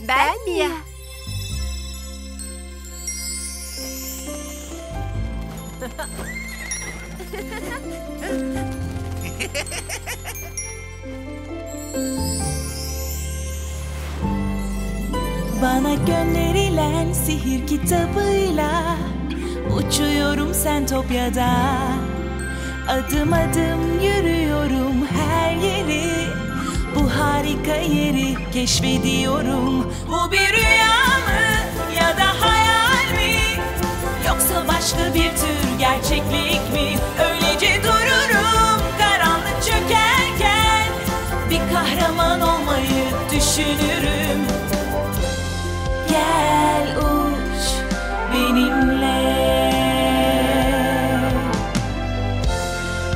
Ben Mia. Bana gönderilen sihir kitabıyla Uçuyorum Sentopya'da Adım adım yürüyorum her yeri Bu harika yeri keşfediyorum. Bu bir rüya mı ya da hayal mi? Yoksa başka bir tür gerçeklik mi? Öylece dururum karanlık çökerken. Bir kahraman olmayı düşünürüm. Gel uç benimle.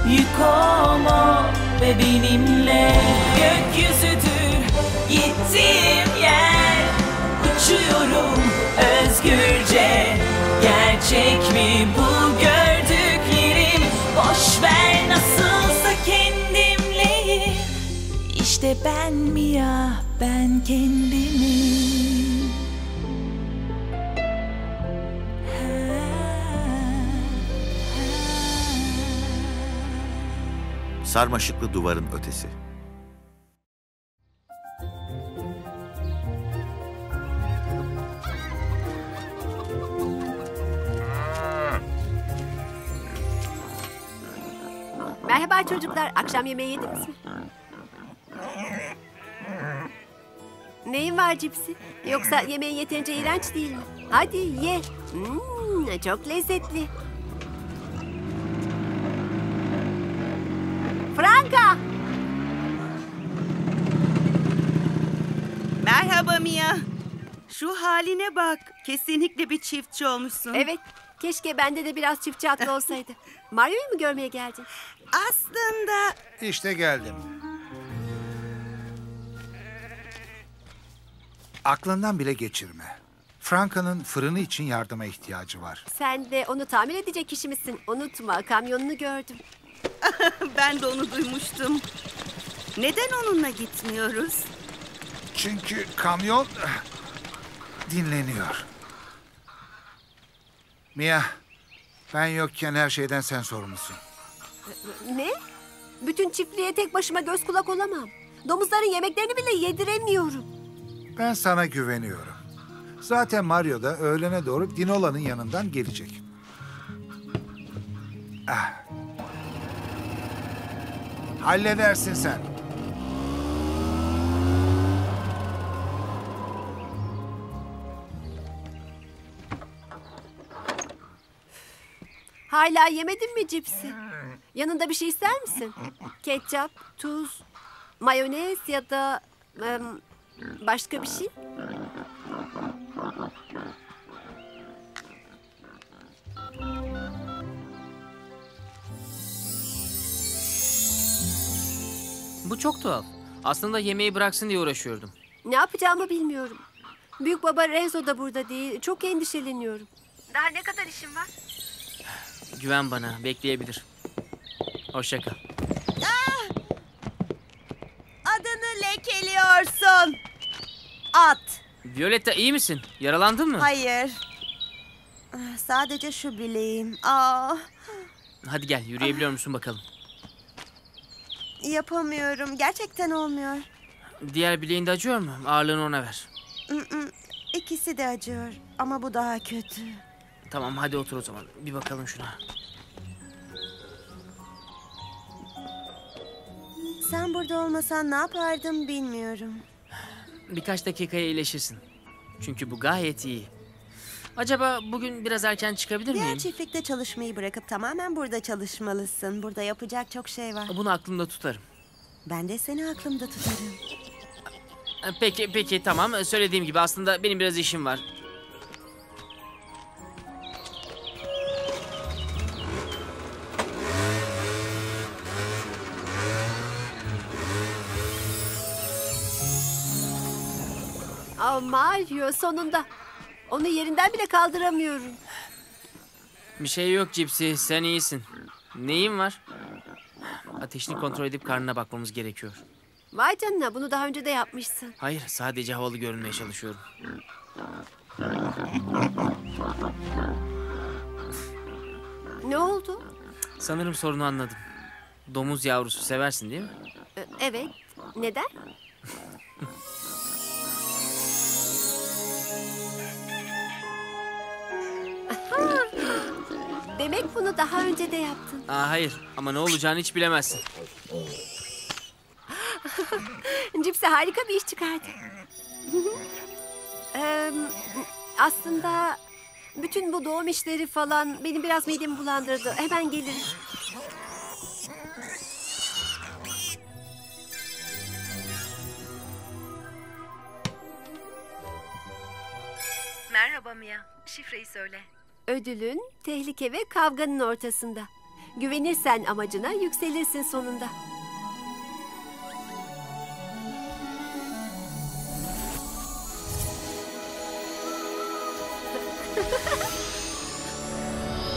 Yük olma ve benimle Gökyüzüdür. Gittiğim yer Uçuyorum özgürce. Gerçek mi bu gördüklerim? Boş ver nasılsa kendimleyim. İşte ben Mia ben kendimim Sarmaşıklı duvarın ötesi. Merhaba çocuklar. Akşam yemeği yediniz mi? Neyin var cipsi? Yoksa yemeğin yeterince iğrenç değil mi? Hadi ye. Hmm, çok lezzetli. Franka! Merhaba Mia. Şu haline bak. Kesinlikle bir çiftçi olmuşsun. Evet, keşke bende de biraz çiftçi aklı olsaydı. Mario'yu mu görmeye geldin? Aslında İşte geldim. Aklından bile geçirme. Franka'nın fırını için yardıma ihtiyacı var. Sen de onu tamir edecek kişi misin? Unutma, kamyonunu gördüm. ben de onu duymuştum. Neden onunla gitmiyoruz? Çünkü kamyon eh, dinleniyor. Mia, ben yokken her şeyden sen sorumlusun. Ne? Bütün çiftliğe tek başıma göz kulak olamam. Domuzların yemeklerini bile yediremiyorum. Ben sana güveniyorum. Zaten Mario da öğlene doğru Dinola'nın yanından gelecek. Ah. Halledersin sen. Hala yemedin mi cipsi? Yanında bir şey ister misin? Ketçap, tuz, mayonez ya da em, başka bir şey? Bu çok tuhaf. Aslında yemeği bıraksın diye uğraşıyordum. Ne yapacağımı bilmiyorum. Büyük baba Renzo da burada değil. Çok endişeleniyorum. Daha ne kadar işim var? Güven bana, bekleyebilir. Hoşça kal. Adını lekeliyorsun. At. Violetta iyi misin? Yaralandın mı? Hayır. Ah, Sadece şu bileğim. Aa, Hadi gel, yürüyebiliyor musun bakalım. yapamıyorum. Gerçekten olmuyor. Diğer bileğin de acıyor mu? Ağırlığını ona ver. İkisi de acıyor. Ama bu daha kötü. Tamam hadi otur o zaman. Bir bakalım şuna. Sen burada olmasan ne yapardım bilmiyorum. Birkaç dakikaya iyileşirsin. Çünkü bu gayet iyi. Acaba bugün biraz erken çıkabilir Diğer miyim? çiftlikte çalışmayı bırakıp tamamen burada çalışmalısın. Burada yapacak çok şey var. Bunu aklımda tutarım. Ben de seni aklımda tutarım. Peki peki tamam. Söylediğim gibi aslında benim biraz işim var. Mario sonunda. Onu yerinden bile kaldıramıyorum. Bir şey yok Cipsi. Sen iyisin. Neyin var? Ateşini kontrol edip karnına bakmamız gerekiyor. Vay canına bunu daha önce de yapmışsın. Hayır, sadece havalı görünmeye çalışıyorum. Ne oldu? Sanırım sorunu anladım. Domuz yavrusu seversin değil mi? Ee, Evet. Neden? Demek bunu daha önce de yaptın. Aa, hayır ama ne olacağını hiç bilemezsin. Cipsi harika bir iş çıkardı. Ee, aslında bütün bu doğum işleri falan benim biraz midemi bulandırdı. Hemen gelirim. Merhaba Mia. Şifreyi söyle. Ödülün tehlike ve kavganın ortasında. Güvenirsen amacına yükselirsin sonunda.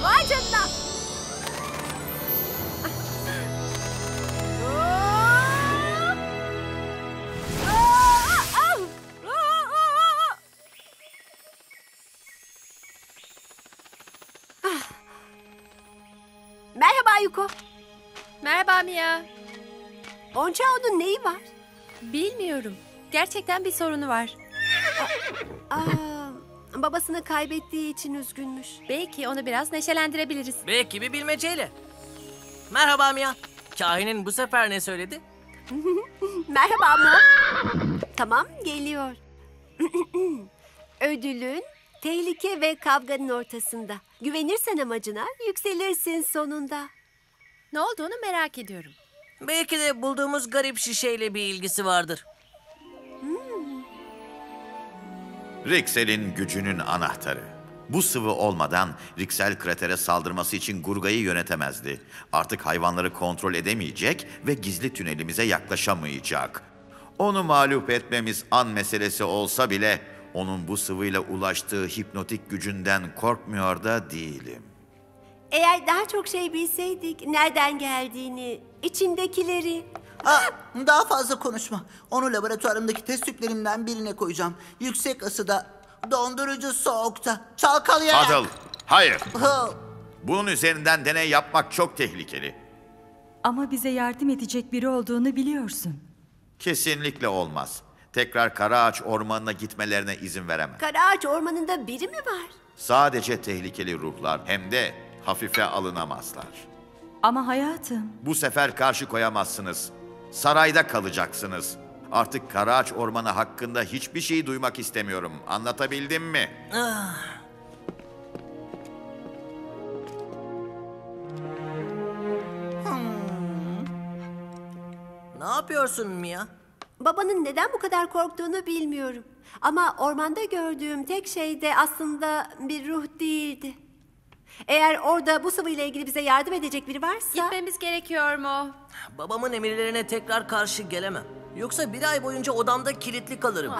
Vay canına! Merhaba Yuko. Merhaba Mia. Onçao'nun neyi var? Bilmiyorum. Gerçekten bir sorunu var. Aa, babasını kaybettiği için üzgünmüş. Belki onu biraz neşelendirebiliriz. Belki bir bilmeceyle. Merhaba Mia. Kahinin bu sefer ne söyledi? Merhaba Mo. tamam geliyor. Ödülün tehlike ve kavganın ortasında. Güvenirsen amacına yükselirsin sonunda. Ne olduğunu merak ediyorum. Belki de bulduğumuz garip şişeyle bir ilgisi vardır. Rixel'in gücünün anahtarı. Bu sıvı olmadan Rixel kratere saldırması için Gurga'yı yönetemezdi. Artık hayvanları kontrol edemeyecek ve gizli tünelimize yaklaşamayacak. Onu mağlup etmemiz an meselesi olsa bile onun bu sıvıyla ulaştığı hipnotik gücünden korkmuyor da değilim. Eğer daha çok şey bilseydik nereden geldiğini, içindekileri. Aa, daha fazla konuşma. Onu laboratuvarımdaki test tüplerimden birine koyacağım. Yüksek ısıda, dondurucu soğukta, çalkalayarak... Adıl, hayır. Bunun üzerinden deney yapmak çok tehlikeli. Ama bize yardım edecek biri olduğunu biliyorsun. Kesinlikle olmaz. Tekrar Karaağaç Ormanı'na gitmelerine izin veremem. Karaağaç ormanında biri mi var? Sadece tehlikeli ruhlar hem de hafife alınamazlar. Ama hayatım, Bu sefer karşı koyamazsınız. Sarayda kalacaksınız. Artık Karaağaç Ormanı hakkında hiçbir şey duymak istemiyorum. Anlatabildim mi? Ne yapıyorsun Mia? Babanın neden bu kadar korktuğunu bilmiyorum. Ama ormanda gördüğüm tek şey de aslında bir ruh değildi. Eğer orada bu sıvıyla ilgili bize yardım edecek biri varsa... Gitmemiz gerekiyor mu? Babamın emirlerine tekrar karşı gelemem. Yoksa bir ay boyunca odamda kilitli kalırım.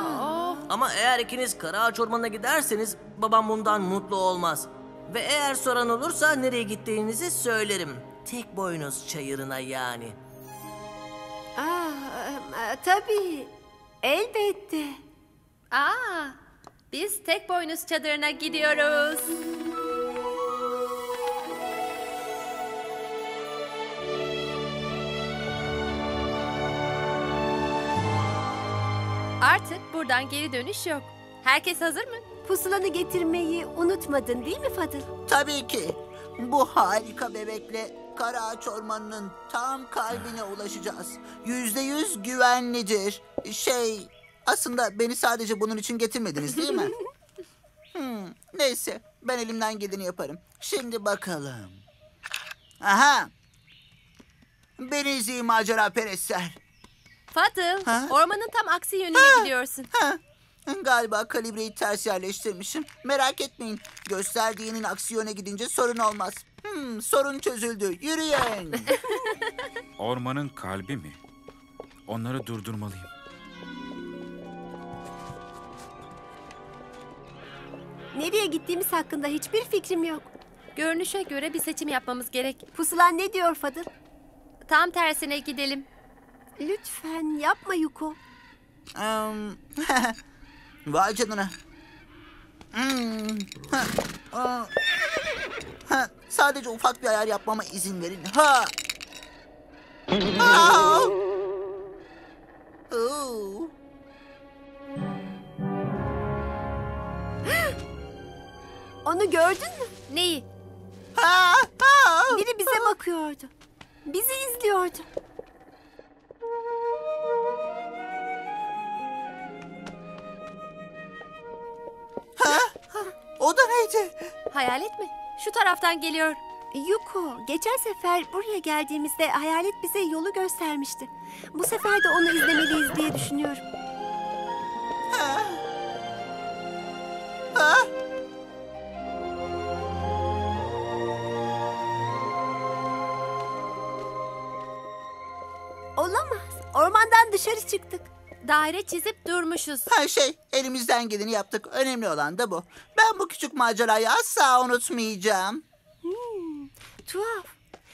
Ama eğer ikiniz Karaağaç Ormanı'na giderseniz babam bundan mutlu olmaz. Ve eğer soran olursa nereye gittiğinizi söylerim. Tek boynuz çayırına yani. Aa, e, tabii. Elbette. Aa, biz tek boynuz çadırına gidiyoruz. Artık buradan geri dönüş yok. Herkes hazır mı? Pusulanı getirmeyi unutmadın değil mi Fadıl? Tabii ki. Bu harika bebekle Karaağaç Ormanı'nın tam kalbine ulaşacağız. Yüzde yüz güvenlidir. Şey, aslında beni sadece bunun için getirmediniz değil mi? Hmm, neyse, ben elimden geleni yaparım. Şimdi bakalım. Aha! Beni izleyin macera perestler. Fadıl, Ha? ormanın tam aksi yönüne gidiyorsun. Ha, galiba kalibreyi ters yerleştirmişim. Merak etmeyin. Gösterdiğinin aksi yöne gidince sorun olmaz. Hmm, sorun çözüldü. Yürüyün. Ormanın kalbi mi? Onları durdurmalıyım. Nereye gittiğimiz hakkında hiçbir fikrim yok. Görünüşe göre bir seçim yapmamız gerek. Pusulan ne diyor Fadıl? Tam tersine gidelim. Lütfen yapma Yuko. Em, Vay canına. Hmm, ha, aa, ha, Sadece ufak bir ayar yapmama izin verin. Ha. Aa! Oo. Onu gördün mü? Neyi? Ha, ha. Biri bize bakıyordu. Bizi izliyordu. Hayalet mi? Şu taraftan geliyor. Yuko, geçen sefer buraya geldiğimizde hayalet bize yolu göstermişti. Bu sefer de onu izlemeliyiz diye düşünüyorum. Ha? Olamaz. Ormandan dışarı çıktık. Daire çizip durmuşuz. Her şey elimizden geleni yaptık. Önemli olan da bu. Ben bu küçük macerayı asla unutmayacağım. Tuhaf.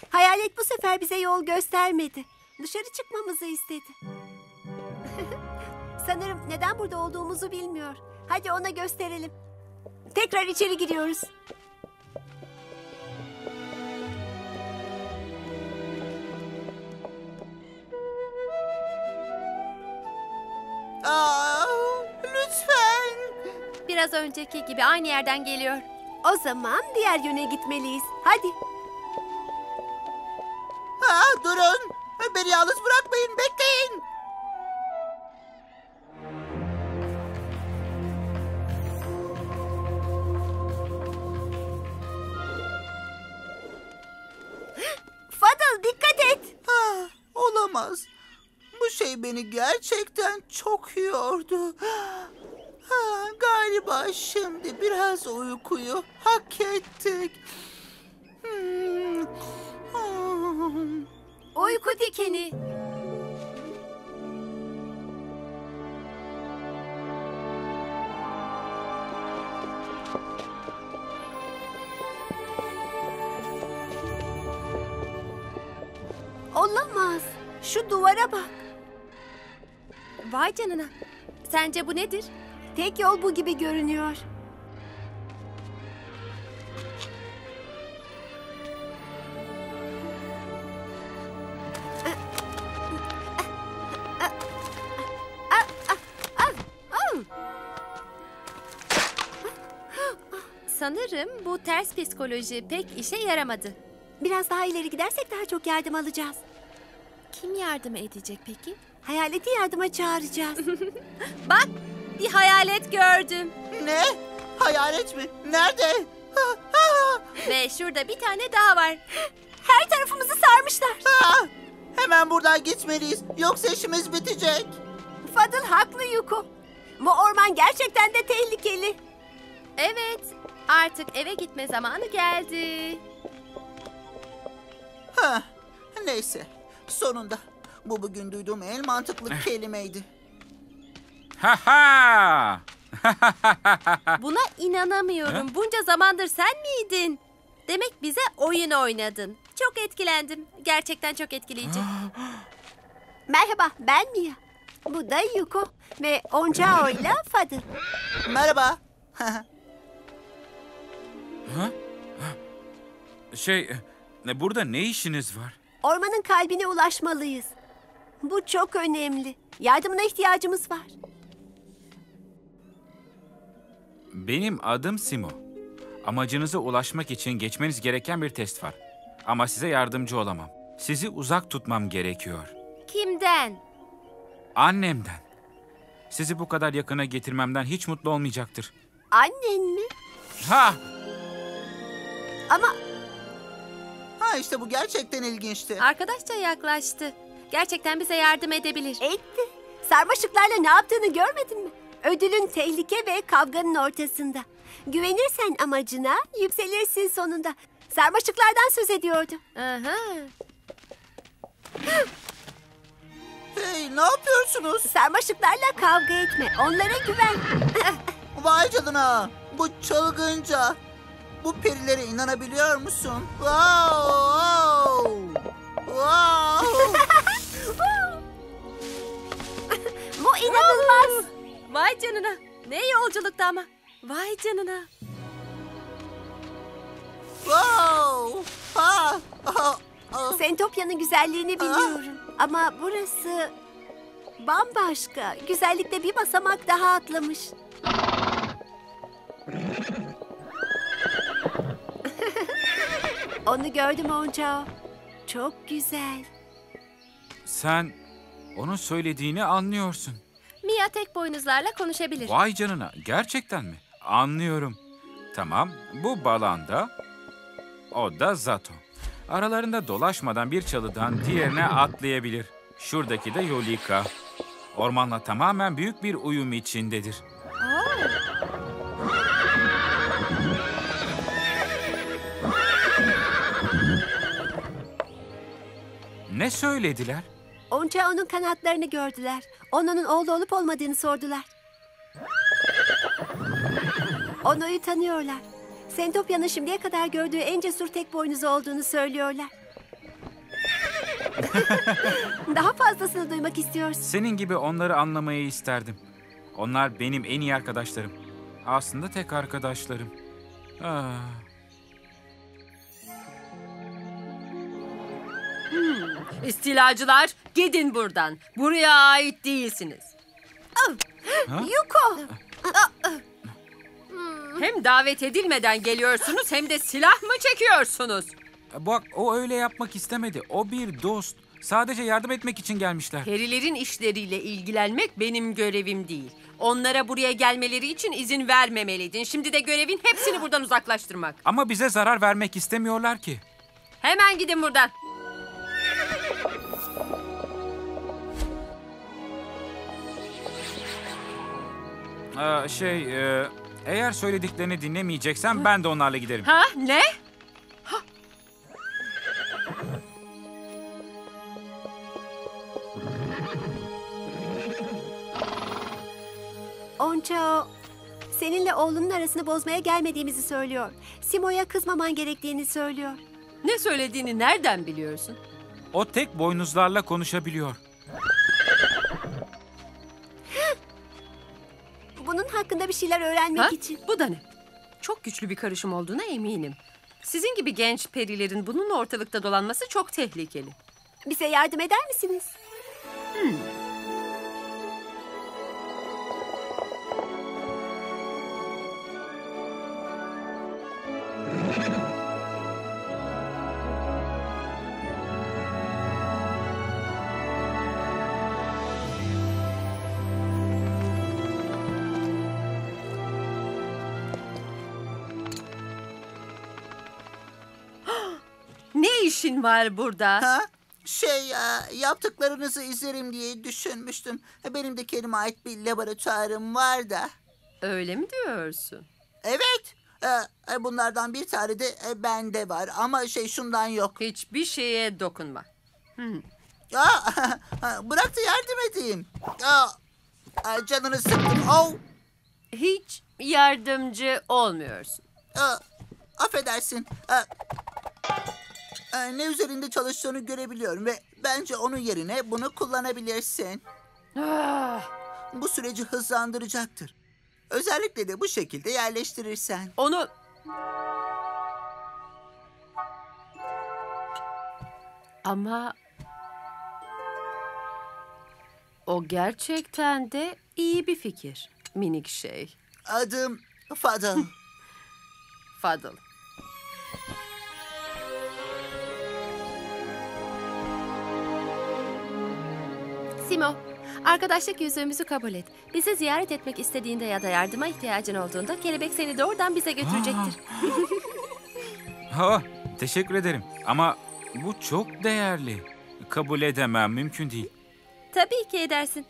Hayalet bu sefer bize yol göstermedi. Dışarı çıkmamızı istedi. Sanırım neden burada olduğumuzu bilmiyor. Hadi ona gösterelim. Tekrar içeri giriyoruz. Aa, lütfen. Biraz önceki gibi aynı yerden geliyor. O zaman diğer yöne gitmeliyiz. Hadi. Ha, durun. Beni yalnız bırakmayın. Bekleyin. Fadıl dikkat et. Ha, olamaz. Bu şey beni gerçekten çok yordu. Ha, galiba şimdi biraz uykuyu hak ettik. Hmm. Uyku dikeni. Olamaz. Şu duvara bak. Vay canına. Sence bu nedir? Tek yol bu gibi görünüyor. Sanırım bu ters psikoloji pek işe yaramadı. Biraz daha ileri gidersek daha çok yardım alacağız. Kim yardım edecek peki? Hayaleti yardıma çağıracağız. Bak, bir hayalet gördüm. Ne? Hayalet mi? Nerede? Ve şurada bir tane daha var. Her tarafımızı sarmışlar. Hemen buradan gitmeliyiz. Yoksa işimiz bitecek. Fadıl haklı Yuko. Bu orman gerçekten de tehlikeli. Evet, artık eve gitme zamanı geldi. Ha, neyse. Sonunda. Bu bugün duyduğum en mantıklı kelimeydi. Ha ha! Buna inanamıyorum. Bunca zamandır sen miydin? Demek bize oyun oynadın. Çok etkilendim. Gerçekten çok etkileyici. Merhaba ben Mia. Bu da Yuko ve Oncao ile Fadıl. Merhaba. Şey, e, burada ne işiniz var? Ormanın kalbine ulaşmalıyız. Bu çok önemli. Yardımına ihtiyacımız var. Benim adım Simo. Amacınıza ulaşmak için geçmeniz gereken bir test var. Ama size yardımcı olamam. Sizi uzak tutmam gerekiyor. Kimden? Annemden. Sizi bu kadar yakına getirmemden hiç mutlu olmayacaktır. Annen mi? Ha! Ama Ha işte bu gerçekten ilginçti. Arkadaşça yaklaştı. Gerçekten bize yardım edebilir. etti. Sarmaşıklarla ne yaptığını görmedin mi? Ödülün tehlike ve kavganın ortasında. Güvenirsen amacına yükselirsin sonunda. Sarmaşıklardan söz ediyordu. Aha. Hey ne yapıyorsunuz? Sarmaşıklarla kavga etme. Onlara güven. Vay canına. Bu çılgınca. Bu perilere inanabiliyor musun? Wow! Wow! wow. Bu inanılmaz. Vay canına. Ne yolculuktu ama. Vay canına. Wow! Ha! Ah! Ah! Sentopya'nın güzelliğini biliyorum. Ama burası bambaşka. Güzellikte bir basamak daha atlamış. Onu gördüm Onca. Çok güzel. Sen onun söylediğini anlıyorsun. Mia tek boynuzlarla konuşabilir. Vay canına, gerçekten mi? Anlıyorum. Tamam, bu Balanda, o da Zato. Aralarında dolaşmadan bir çalıdan diğerine atlayabilir. Şuradaki de Yolika. Ormanla tamamen büyük bir uyum içindedir. Ne söylediler? Onca onun kanatlarını gördüler. Onun oğlu olup olmadığını sordular. Ono'yu tanıyorlar. Sentopya'nın şimdiye kadar gördüğü en cesur tek boynuzu olduğunu söylüyorlar. Daha fazlasını duymak istiyorsun. Senin gibi onları anlamayı isterdim. Onlar benim en iyi arkadaşlarım. Aslında tek arkadaşlarım. Ah. İstilacılar gidin buradan. Buraya ait değilsiniz. Yuko! Hem davet edilmeden geliyorsunuz hem de silah mı çekiyorsunuz? Bak o öyle yapmak istemedi. O bir dost. Sadece yardım etmek için gelmişler. Perilerin işleriyle ilgilenmek benim görevim değil. Onlara buraya gelmeleri için izin vermemeliydin. Şimdi de görevin hepsini buradan uzaklaştırmak. Ama bize zarar vermek istemiyorlar ki. Hemen gidin buradan. Aa, şey, e, eğer söylediklerini dinlemeyeceksen ben de onlarla giderim. Ha ne? Onca seninle oğlunun arasını bozmaya gelmediğimizi söylüyor. Simo'ya kızmaman gerektiğini söylüyor. Ne söylediğini nereden biliyorsun? O tek boynuzlarla konuşabiliyor. Bunun hakkında bir şeyler öğrenmek Ha? için. Bu da ne? Çok güçlü bir karışım olduğuna eminim. Sizin gibi genç perilerin bununla ortalıkta dolanması çok tehlikeli. Bize yardım eder misiniz? Ne işin var burada? Ha? Şey, e, yaptıklarınızı izlerim diye düşünmüştüm. Benim de kendime ait bir laboratuvarım var da. Öyle mi diyorsun? Evet, e, e, bunlardan bir tane de e, bende var. Ama şey şundan yok. Hiçbir şeye dokunma. Aa, bırak da yardım edeyim. Aa, e, canını sıktım. Oh, Hiç yardımcı olmuyorsun. aa, affedersin. Aa, e, ne üzerinde çalıştığını görebiliyorum ve bence onun yerine bunu kullanabilirsin. Ah, Bu süreci hızlandıracaktır. Özellikle de bu şekilde yerleştirirsen. onu... Ama... O gerçekten de iyi bir fikir. Minik şey. Adım Fadıl. Fadıl. Simo, arkadaşlık yüzüğümüzü kabul et. Bizi ziyaret etmek istediğinde ya da yardıma ihtiyacın olduğunda kelebek seni doğrudan bize götürecektir. Ha, teşekkür ederim. Ama bu çok değerli. Kabul edemem, mümkün değil. Tabii ki edersin.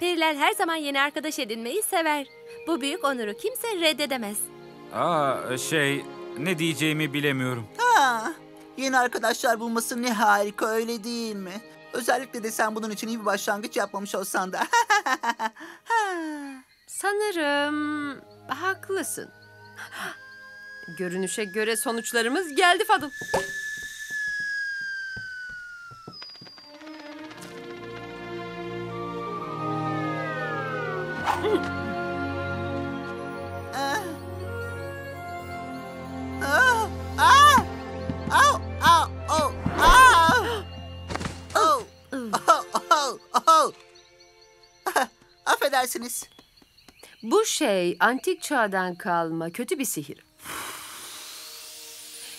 Periler her zaman yeni arkadaş edinmeyi sever. Bu büyük onuru kimse reddedemez. Aa, şey, ne diyeceğimi bilemiyorum. Ha, yeni arkadaşlar bulması ne harika öyle değil mi? Özellikle de sen bunun için iyi bir başlangıç yapmamış olsan da. Sanırım haklısın. Görünüşe göre sonuçlarımız geldi Fadıl. Şey antik çağdan kalma kötü bir sihir.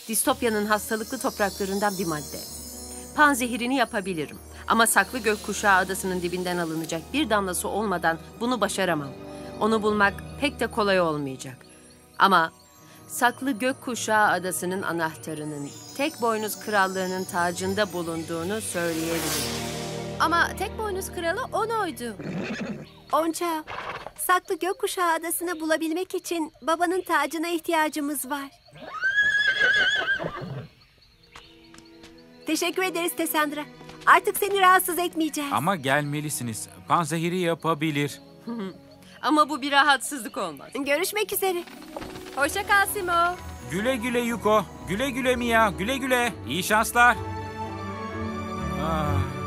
Distopyanın hastalıklı topraklarından bir madde. Panzehirini yapabilirim. Ama saklı gökkuşağı adasının dibinden alınacak bir damlası olmadan bunu başaramam. Onu bulmak pek de kolay olmayacak. Ama saklı gökkuşağı adasının anahtarının tek boynuz krallığının tacında bulunduğunu söyleyebilirim. Ama tek boynuz kralı on oydu. Onca, saklı gökkuşağı adasını bulabilmek için babanın tacına ihtiyacımız var. Teşekkür ederiz Tessandra. Artık seni rahatsız etmeyeceğiz. Ama gelmelisiniz. Panzehiri yapabilir. Ama bu bir rahatsızlık olmaz. Görüşmek üzere. Hoşça kal Simo. Güle güle Yuko. Güle güle Mia. Güle güle. İyi şanslar. Ah.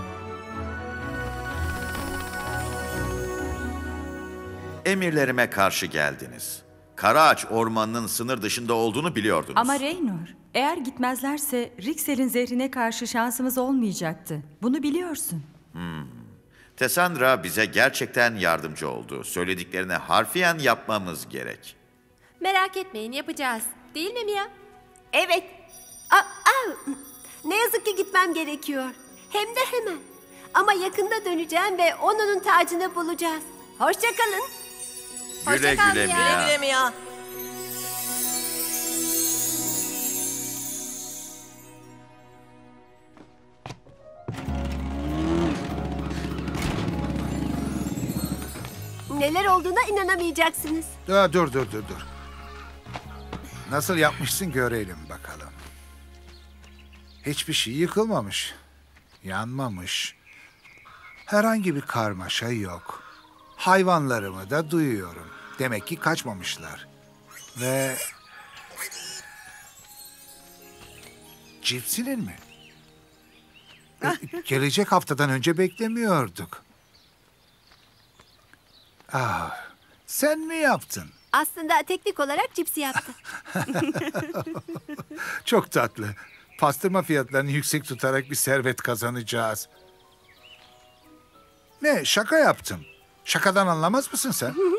Emirlerime karşı geldiniz. Karaağaç ormanının sınır dışında olduğunu biliyordunuz. Ama Reynor, eğer gitmezlerse Rixel'in zehrine karşı şansımız olmayacaktı. Bunu biliyorsun. Tessandra bize gerçekten yardımcı oldu. Söylediklerini harfiyen yapmamız gerek. Merak etmeyin yapacağız. Değil mi Mia? Evet. Aa, aa, ne yazık ki gitmem gerekiyor. Hem de hemen. Ama yakında döneceğim ve onun tacını bulacağız. Hoşçakalın. Güle kal güle Mia. Mia. Güle güle Mia. Neler olduğuna inanamayacaksınız. Dur dur dur dur dur. Nasıl yapmışsın görelim bakalım. Hiçbir şey yıkılmamış. Yanmamış. Herhangi bir karmaşa yok. Hayvanlarımı da duyuyorum. Demek ki kaçmamışlar. Ve... Cipsinin mi? E, Gelecek haftadan önce beklemiyorduk. Ah, sen mi yaptın? Aslında teknik olarak cipsi yaptı. Çok tatlı. Pastırma fiyatlarını yüksek tutarak bir servet kazanacağız. Ne şaka yaptım. Şakadan anlamaz mısın sen?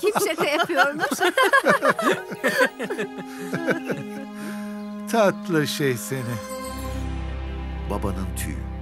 Kim şaka yapıyormuş? Tatlı şey seni. Babanın tüyü.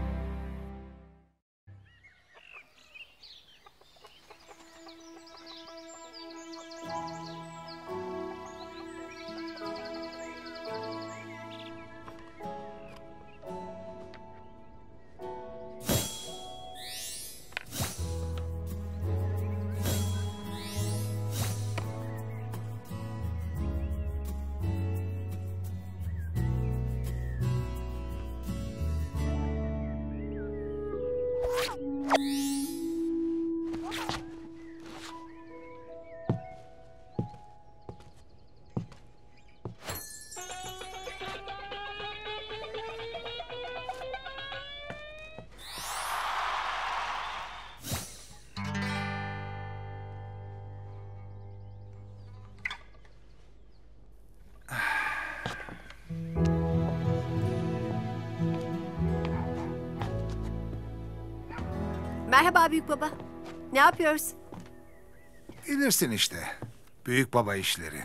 Büyük baba. Ne yapıyorsun? Bilirsin işte. Büyük baba işleri.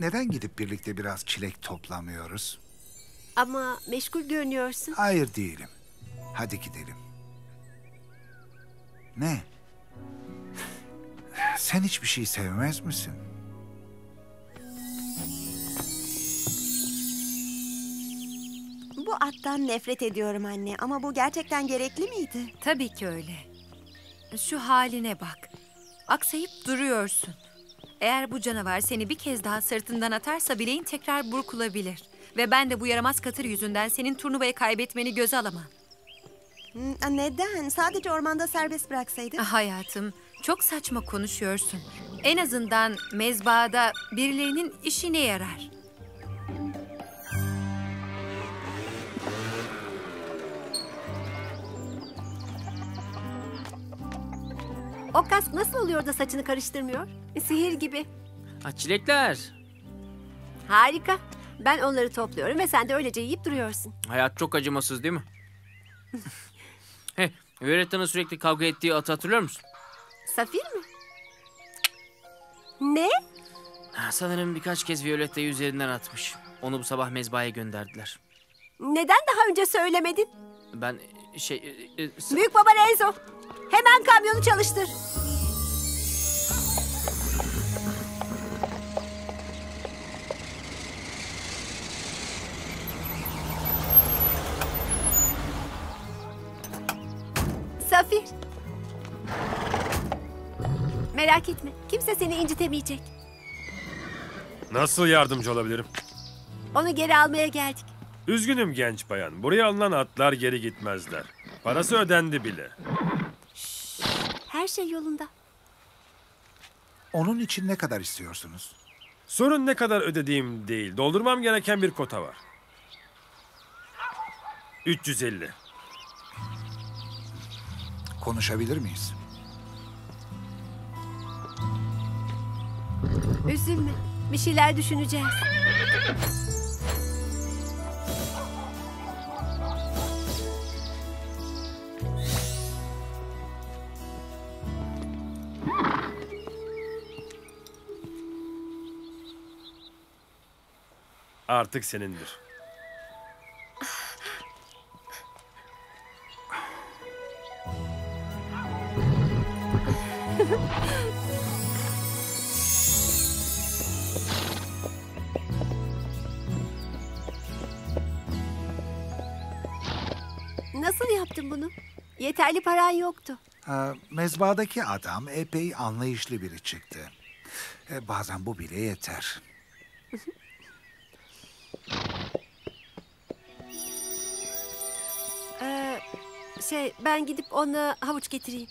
Neden gidip birlikte biraz çilek toplamıyoruz? Ama meşgul görünüyorsun. Hayır değilim. Hadi gidelim. Ne? Sen hiçbir şey sevmez misin? Attan nefret ediyorum anne ama bu gerçekten gerekli miydi? Tabii ki öyle. Şu haline bak. Aksayıp duruyorsun. Eğer bu canavar seni bir kez daha sırtından atarsa bileğin tekrar burkulabilir. Ve ben de bu yaramaz katır yüzünden senin turnuvayı kaybetmeni göze alamam. Neden? Sadece ormanda serbest bıraksaydık. Ah hayatım, çok saçma konuşuyorsun. En azından mezbahada birilerinin işine yarar. O kask nasıl oluyor da saçını karıştırmıyor? Sihir gibi. Ha, çilekler. Harika. Ben onları topluyorum ve sen de öylece yiyip duruyorsun. Hayat çok acımasız değil mi? Hey, Violetta'nın sürekli kavga ettiği atı hatırlıyor musun? Safir mi? Ne? Ha, Sanırım birkaç kez Violetta'yı üzerinden atmış. Onu bu sabah mezbahaya gönderdiler. Neden daha önce söylemedin? Ben şey... e, e, sa- Büyük baba Renzo. Hemen kamyonu çalıştır. Safir. Merak etme. Kimse seni incitemeyecek. Nasıl yardımcı olabilirim? Onu geri almaya geldik. Üzgünüm genç bayan. Buraya alınan atlar geri gitmezler. Parası ödendi bile. Her şey yolunda. Onun için ne kadar istiyorsunuz? Sorun ne kadar ödediğim değil. Doldurmam gereken bir kota var. 350. Konuşabilir miyiz? Üzülme. Bir şeyler düşüneceğiz. Artık senindir. Nasıl yaptın bunu? Yeterli paran yoktu. Ha, mezbadaki adam epey anlayışlı biri çıktı. E, bazen bu bile yeter. Ee, şey ben gidip ona havuç getireyim.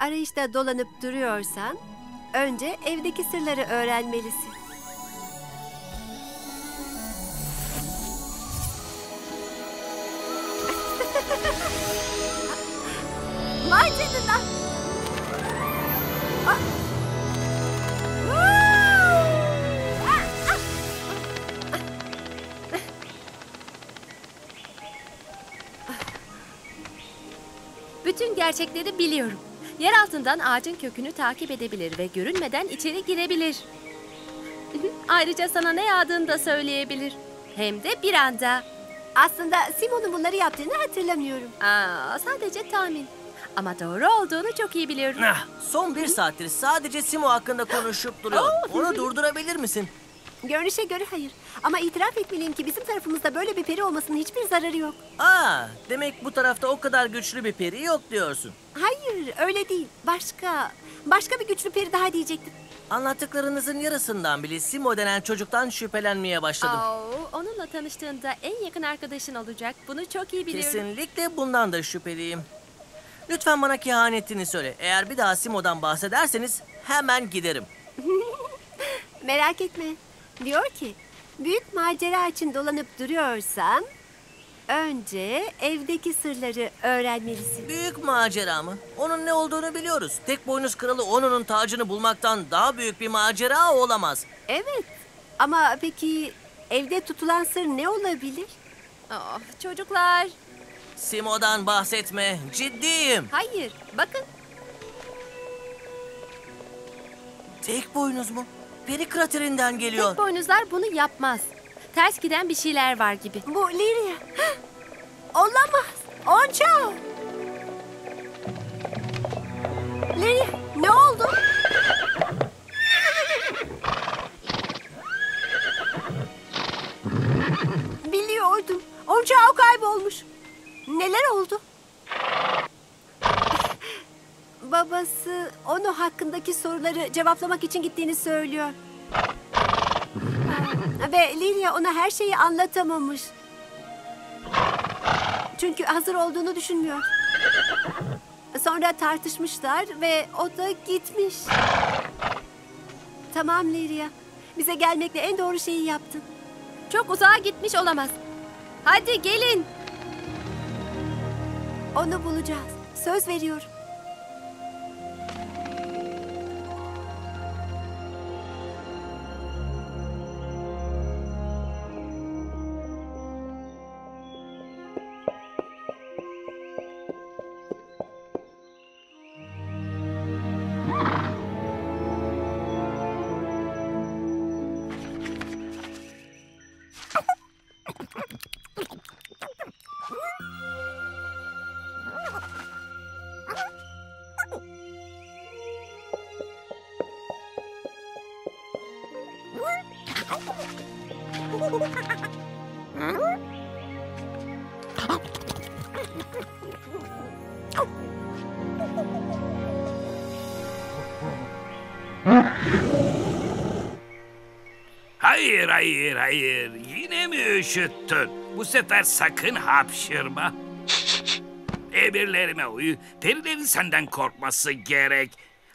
Arayışta dolanıp duruyorsan önce evdeki sırları öğrenmelisin. Vay canına. Ah. Ah, ah. Bütün gerçekleri biliyorum. Yer altından ağacın kökünü takip edebilir ve görünmeden içeri girebilir. Ayrıca sana ne yağdığını da söyleyebilir. Hem de bir anda. Aslında Simon'un bunları yaptığını hatırlamıyorum. Aa, sadece tahmin. Ama doğru olduğunu çok iyi biliyorum. Ah, son bir saattir sadece Simo hakkında konuşup duruyor. Onu durdurabilir misin? Görünüşe göre hayır. Ama itiraf etmeliyim ki bizim tarafımızda böyle bir peri olmasının hiçbir zararı yok. Aa, demek bu tarafta o kadar güçlü bir peri yok diyorsun. Hayır, öyle değil. Başka, başka bir güçlü peri daha diyecektim. Anlattıklarınızın yarısından bile Simo denen çocuktan şüphelenmeye başladım. Oo, onunla tanıştığında en yakın arkadaşın olacak. Bunu çok iyi biliyorum. Kesinlikle bundan da şüpheliyim. Lütfen bana kehanetini söyle. Eğer bir daha Simo'dan bahsederseniz hemen giderim. Merak etme. Diyor ki, büyük macera için dolanıp duruyorsan... ...önce evdeki sırları öğrenmelisin. Büyük macera mı? Onun ne olduğunu biliyoruz. Tek boynuz kralı Onu'nun tacını bulmaktan daha büyük bir macera olamaz. Evet. Ama peki evde tutulan sır ne olabilir? Oh, çocuklar. Simo'dan bahsetme. Ciddiyim. Hayır, bakın. Tek boynuz mu? Peri kraterinden geliyor. Tek boynuzlar bunu yapmaz. Ters giden bir şeyler var gibi. Bu Liria. Olamaz. Onça. Liria, ne oldu? Biliyordum. Onça kaybolmuş. Neler oldu? Babası onu hakkındaki soruları cevaplamak için gittiğini söylüyor. Ve Lilia ona her şeyi anlatamamış. Çünkü hazır olduğunu düşünmüyor. Sonra tartışmışlar ve o da gitmiş. Tamam Lilia. Bize gelmekle en doğru şeyi yaptın. Çok uzağa gitmiş olamaz. Hadi gelin. Onu bulacağız. Söz veriyorum. Hayır, hayır, hayır. Yine mi üşüttün? Bu sefer sakın hapşırma. Emirlerime uyu. Perilerin senden korkması gerek.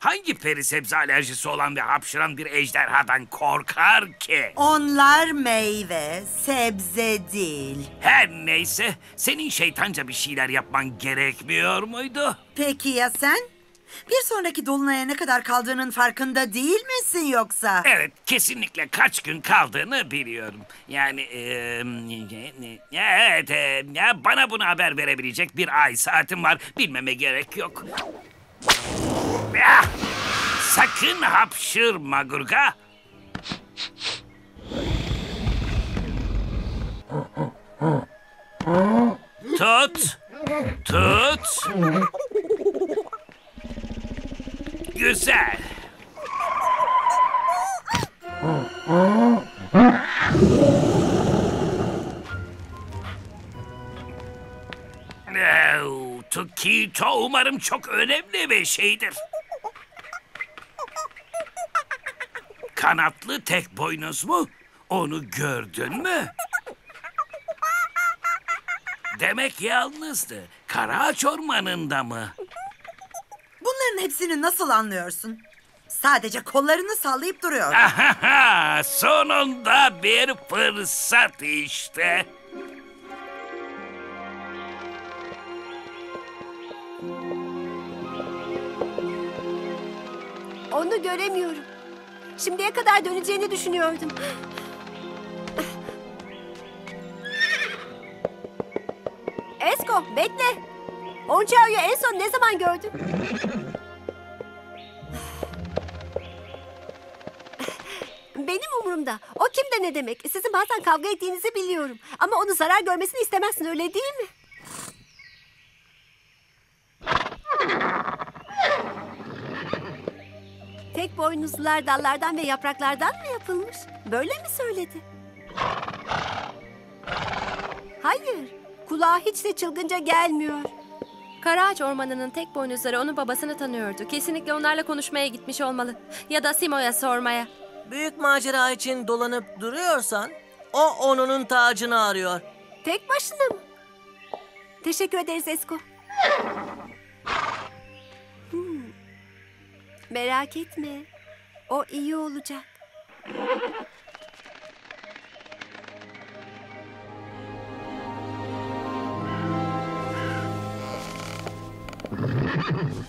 Hangi peri sebze alerjisi olan ve hapşıran bir ejderhadan korkar ki? Onlar meyve, sebze değil. Her neyse, senin şeytanca bir şeyler yapman gerekmiyor muydu? Peki ya sen? Bir sonraki dolunaya ne kadar kaldığının farkında değil misin yoksa? Evet, kesinlikle kaç gün kaldığını biliyorum. Yani, eee, evet, eee, ya bana bunu haber verebilecek bir ay saatim var. Bilmeme gerek yok. Ah! Sakın hapşırma Gurga. Tut. Tut. Güzel. Tukito umarım çok önemli bir şeydir. Kanatlı tek boynuz mu? Onu gördün mü? Demek yalnızdı. Karaağaç ormanında mı? Bunların hepsini nasıl anlıyorsun? Sadece kollarını sallayıp duruyor. Ahaha, sonunda bir fırsat işte. Onu göremiyorum. Şimdiye kadar döneceğini düşünüyordum. Esko bekle. Onçao'yu en son ne zaman gördün? Benim umurumda. O kim de ne demek? Sizin bazen kavga ettiğinizi biliyorum. Ama onu zarar görmesini istemezsin öyle değil mi? Tek boynuzlular dallardan ve yapraklardan mı yapılmış? Böyle mi söyledi? Hayır. Kulağa hiç de çılgınca gelmiyor. Karaağaç ormanının tek boynuzları onun babasını tanıyordu. Kesinlikle onlarla konuşmaya gitmiş olmalı. Ya da Simo'ya sormaya. Büyük macera için dolanıp duruyorsan o onunun tacını arıyor. Tek başına mı? Teşekkür ederiz Esko. Hmm. Merak etme. O iyi olacak. Oh,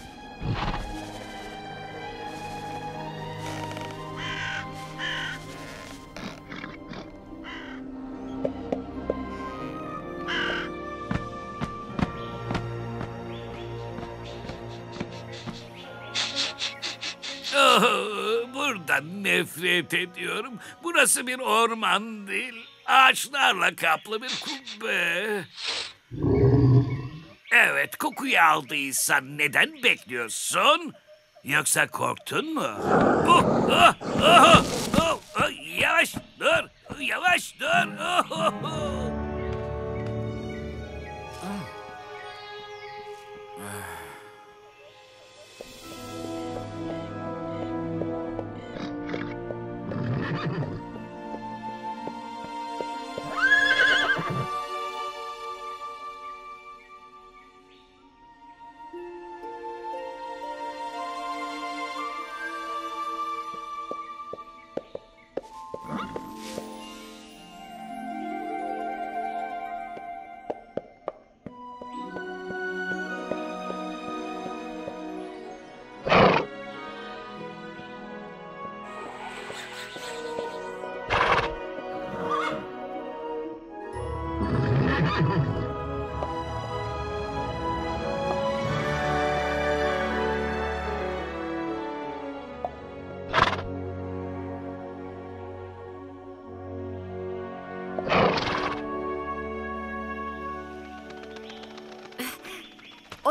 nefret ediyorum. Burası bir orman değil. Ağaçlarla kaplı bir kubbe. Evet, kokuyu aldıysan neden bekliyorsun? Yoksa korktun mu? Oh, oh, oh, oh, oh, yavaş dur, yavaş dur. Oh, oh, oh.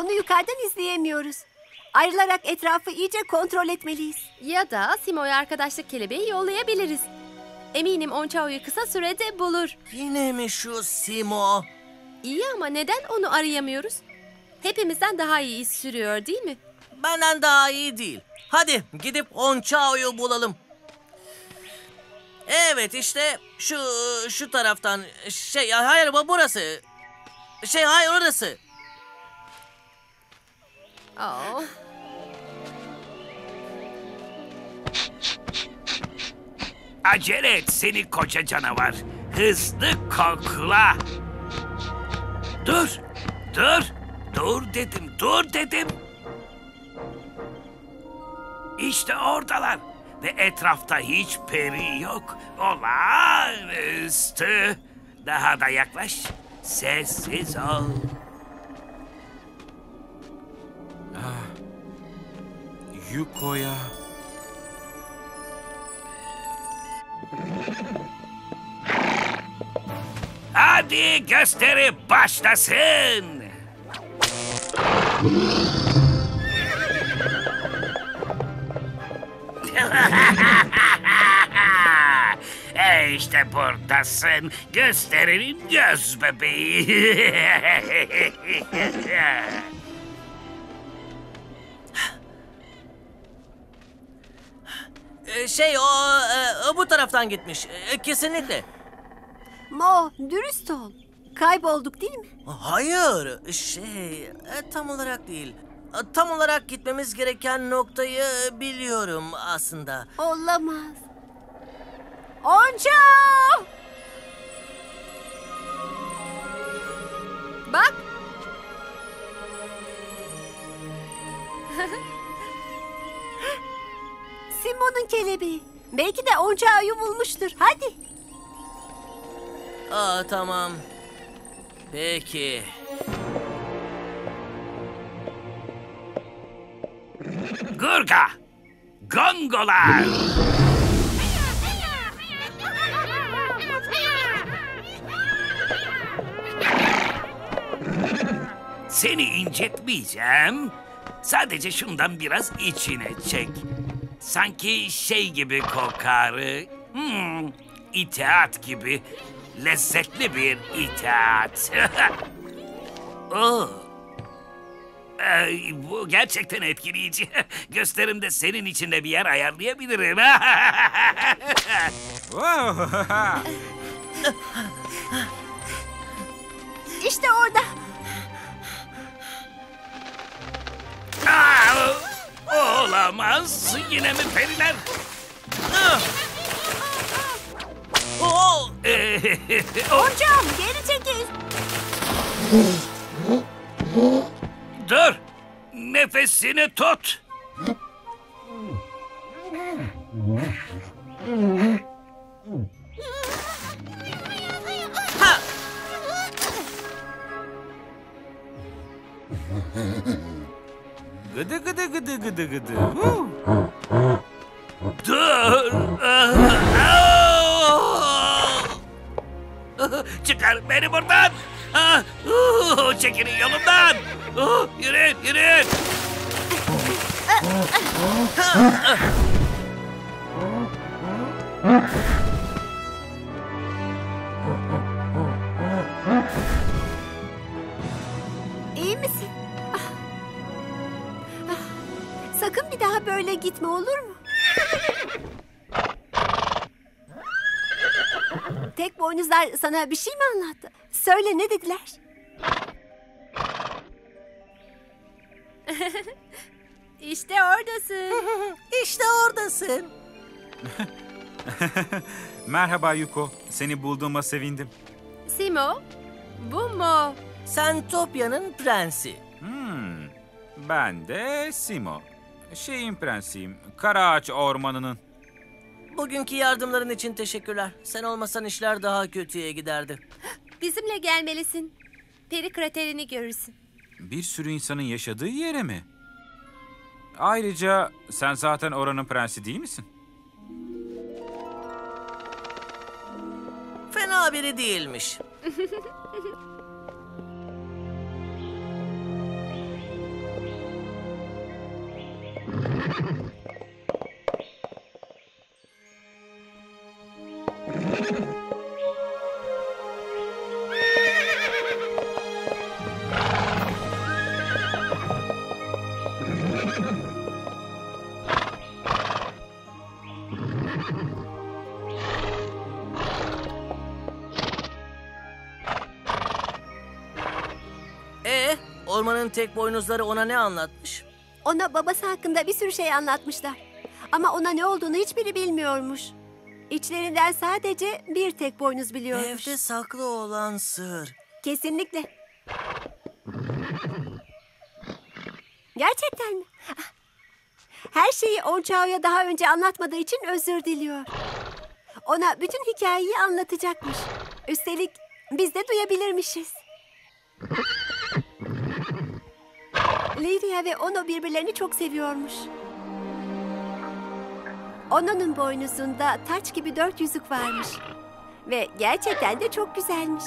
Onu yukarıdan izleyemiyoruz. Ayrılarak etrafı iyice kontrol etmeliyiz. Ya da Simo'ya arkadaşlık kelebeği yollayabiliriz. Eminim Onçao'yu kısa sürede bulur. Yine mi şu Simo? İyi ama neden onu arayamıyoruz? Hepimizden daha iyi iz sürüyor değil mi? Benden daha iyi değil. Hadi gidip Onçao'yu bulalım. Evet işte şu şu taraftan şey hayır bu burası. Şey hayır orası. Aa. Acele et seni koca canavar. Hızlı kokla. Dur, dur, dur dedim, dur dedim. İşte oradalar. Ve etrafta hiç peri yok. Olağanüstü. Daha da yaklaş. Sessiz ol. Yuko'ya... Hadi gösteri başlasın. e işte buradasın. Gösterinin göz bebeği. şey o e, bu taraftan gitmiş. E, kesinlikle. Mo, dürüst ol. Kaybolduk değil mi? Hayır, şey e, tam olarak değil. E, Tam olarak gitmemiz gereken noktayı biliyorum aslında. Olamaz. Onca! Bak. Simo'nun kelebeği. Belki de Oncao'yu bulmuştur. Hadi. Aa tamam. Peki. Gurga. Gongolar. Seni incitmeyeceğim. Sadece şundan biraz içine çek. Sanki şey gibi kokar. Hmm, itaat gibi. Lezzetli bir itaat. oh. Ay, bu gerçekten etkileyici. Gösterimde senin için de bir yer ayarlayabilirim. İşte orada. Aa, olamaz. Yine mi periler? Ah! Oo! Hocam geri çekil. Dur. Nefesini tut. Gıdı gıdı. Dur. Çıkar beni buradan. Ah, Çekilin yolumdan. Yürüyün, yürüyün. İyi gitme olur mu? Tek boynuzlar sana bir şey mi anlattı? Söyle ne dediler? İşte oradasın. işte oradasın. Merhaba Yuko. Seni bulduğuma sevindim. Simo, bu mu? Sen Topya'nın prensi. Hmm. Ben de Simo. Şeyin prensiyim. Karaağaç Ormanı'nın. Bugünkü yardımların için teşekkürler. Sen olmasan işler daha kötüye giderdi. Bizimle gelmelisin. Peri kraterini görürsün. Bir sürü insanın yaşadığı yere mi? Ayrıca sen zaten oranın prensi değil misin? Fena biri değilmiş. E ormanın tek boynuzları ona ne anlatmış? Ona babası hakkında bir sürü şey anlatmışlar. Ama ona ne olduğunu hiçbiri bilmiyormuş. İçlerinden sadece bir tek boynuz biliyormuş. Evde saklı olan sır. Kesinlikle. Gerçekten mi? Her şeyi Onçao'ya daha önce anlatmadığı için özür diliyor. Ona bütün hikayeyi anlatacakmış. Üstelik biz de duyabilirmişiz. Lyria ve Ono birbirlerini çok seviyormuş. Ono'nun boynuzunda taç gibi dört yüzük varmış. Ve gerçekten de çok güzelmiş.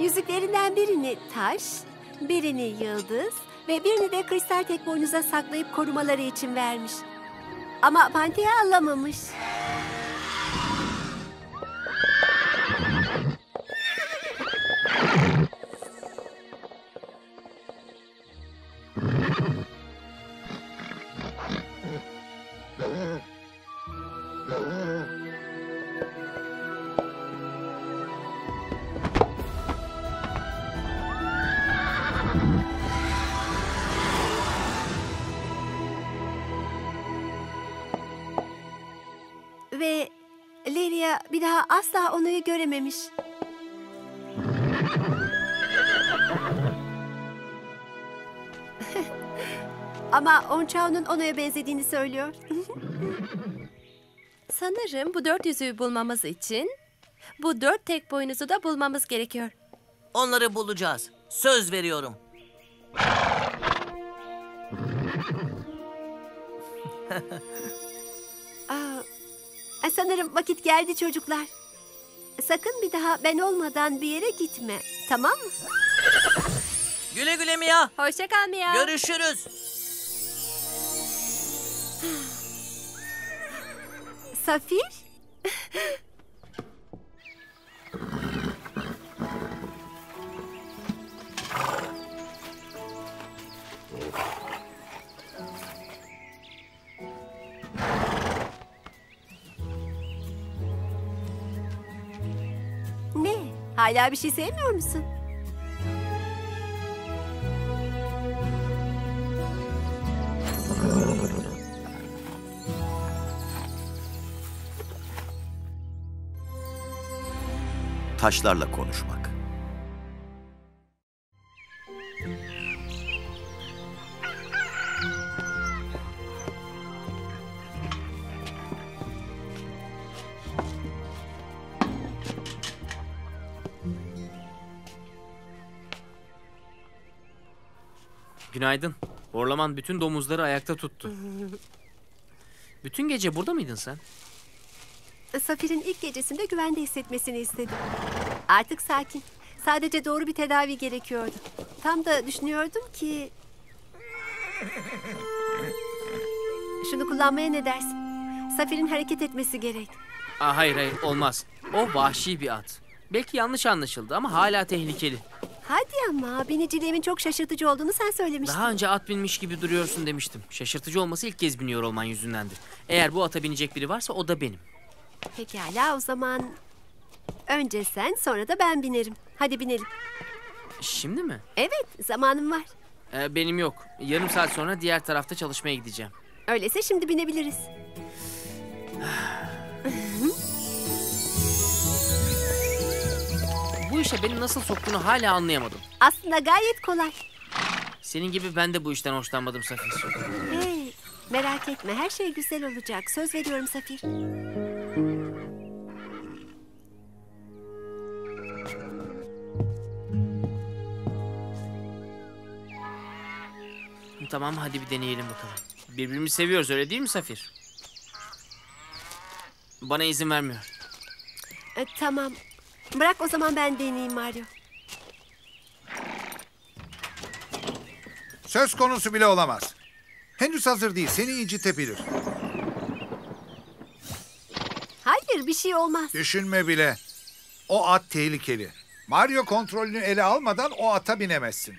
Yüzüklerinden birini taş, birini yıldız ve birini de kristal tek boynuza saklayıp korumaları için vermiş. Ama Pantea alamamış. Asla Ono'yu görememiş. Ama Onçao'nun Ono'ya benzediğini söylüyor. Sanırım bu dört yüzüğü bulmamız için bu dört tek boynuzu da bulmamız gerekiyor. Onları bulacağız. Söz veriyorum. Aa, sanırım vakit geldi çocuklar. Sakın bir daha ben olmadan bir yere gitme. Tamam mı? Güle güle Mia. Hoşça kal Mia. Görüşürüz. Safir? Hala bir şey sevmiyor musun? Taşlarla konuşmak. Günaydın. Horlaman bütün domuzları ayakta tuttu. Bütün gece burada mıydın sen? Safir'in ilk gecesinde güvende hissetmesini istedim. Artık sakin. Sadece doğru bir tedavi gerekiyordu. Tam da düşünüyordum ki... Şunu kullanmaya ne dersin? Safir'in hareket etmesi gerek. Aa, hayır hayır olmaz. O vahşi bir at. Belki yanlış anlaşıldı ama hala tehlikeli. Hadi ama biniciliğimin çok şaşırtıcı olduğunu sen söylemiştin. Daha önce at binmiş gibi duruyorsun demiştim. Şaşırtıcı olması ilk kez biniyor olman yüzündendir. Eğer bu ata binecek biri varsa o da benim. Pekala o zaman... Önce sen sonra da ben binerim. Hadi binelim. Şimdi mi? Evet zamanım var. Ee, benim yok. Yarım saat sonra diğer tarafta çalışmaya gideceğim. Öyleyse şimdi binebiliriz. bu işe beni nasıl soktuğunu hala anlayamadım. Aslında gayet kolay. Senin gibi ben de bu işten hoşlanmadım Safir. Hey, merak etme her şey güzel olacak. Söz veriyorum Safir. Tamam hadi bir deneyelim bakalım. Birbirimizi seviyoruz öyle değil mi Safir? Bana izin vermiyor. E, tamam. Bırak o zaman ben deneyeyim Mario. Söz konusu bile olamaz. Henüz hazır değil. Seni incitebilir. Hayır bir şey olmaz. Düşünme bile. O at tehlikeli. Mario kontrolünü ele almadan o ata binemezsin.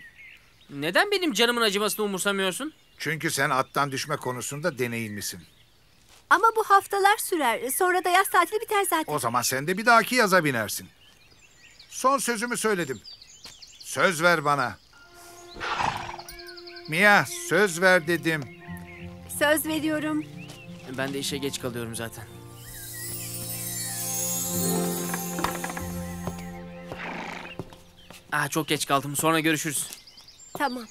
Neden benim canımın acımasını umursamıyorsun? Çünkü sen attan düşme konusunda deneyimlisin. Ama bu haftalar sürer. Sonra da yaz tatili biter zaten. O zaman sen de bir dahaki yaza binersin. Son sözümü söyledim. Söz ver bana. Mia söz ver dedim. Söz veriyorum. Ben de işe geç kalıyorum zaten. Aa, çok geç kaldım. Sonra görüşürüz. Tamam.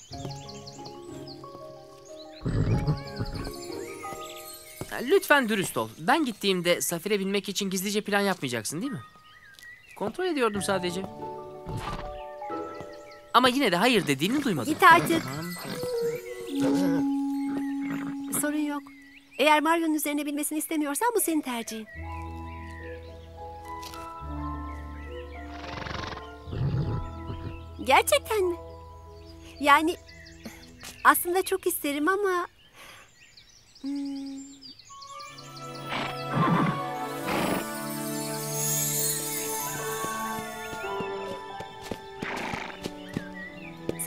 Lütfen dürüst ol. Ben gittiğimde Safir'e binmek için gizlice plan yapmayacaksın değil mi? Kontrol ediyordum sadece. Ama yine de hayır dediğini duymadım. Git artık. Sorun yok. Eğer Mario'nun üzerine bilmesini istemiyorsan bu senin tercihin. Gerçekten mi? Yani aslında çok isterim ama... Hmm,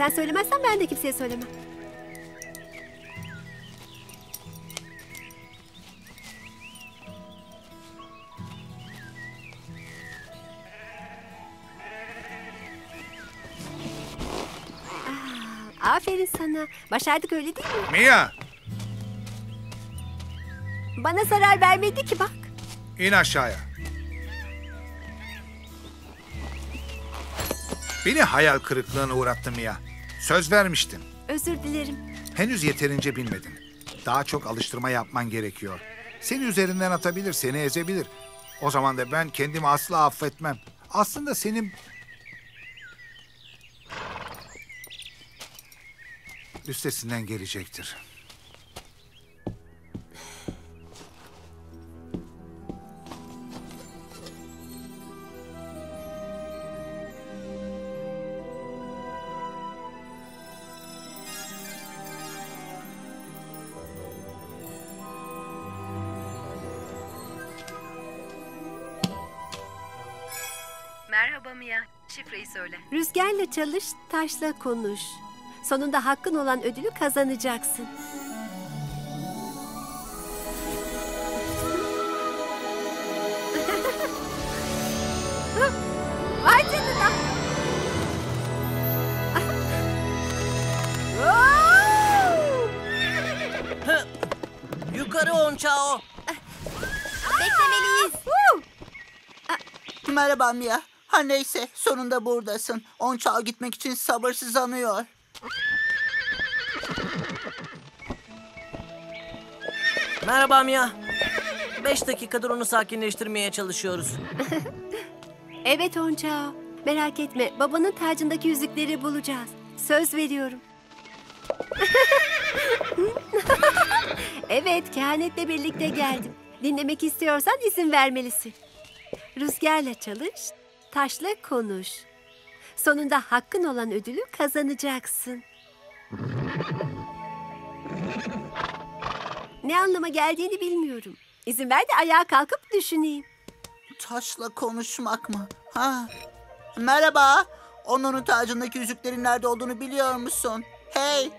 Sen söylemezsen ben de kimseye söylemem. Aa, aferin sana. Başardık öyle değil mi? Mia Bana zarar vermedi ki bak. in aşağıya. Beni hayal kırıklığına uğrattın Mia. Söz vermiştin. Özür dilerim. Henüz yeterince bilmedin. Daha çok alıştırma yapman gerekiyor. Seni üzerinden atabilir, seni ezebilir. O zaman da ben kendimi asla affetmem. Aslında senin... Üstesinden gelecektir. Çalış, taşla konuş. Sonunda hakkın olan ödülü kazanacaksın. Vay canına. Yukarı Onçao. Beklemeliyiz. Merhaba Mia. Ha neyse sonunda buradasın. Onçağa gitmek için sabırsızlanıyor. Merhaba Mia. Beş dakikadır onu sakinleştirmeye çalışıyoruz. Evet Onca. Merak etme. Babanın tacındaki yüzükleri bulacağız. Söz veriyorum. evet, kehanetle birlikte geldim. Dinlemek istiyorsan izin vermelisin. Rüzgarla çalış, taşla konuş. Sonunda hakkın olan ödülü kazanacaksın. Ne anlama geldiğini bilmiyorum. İzin ver de ayağa kalkıp düşüneyim. Taşla konuşmak mı? Ha. Merhaba. Onun tacındaki yüzüklerin nerede olduğunu biliyor musun? Hey.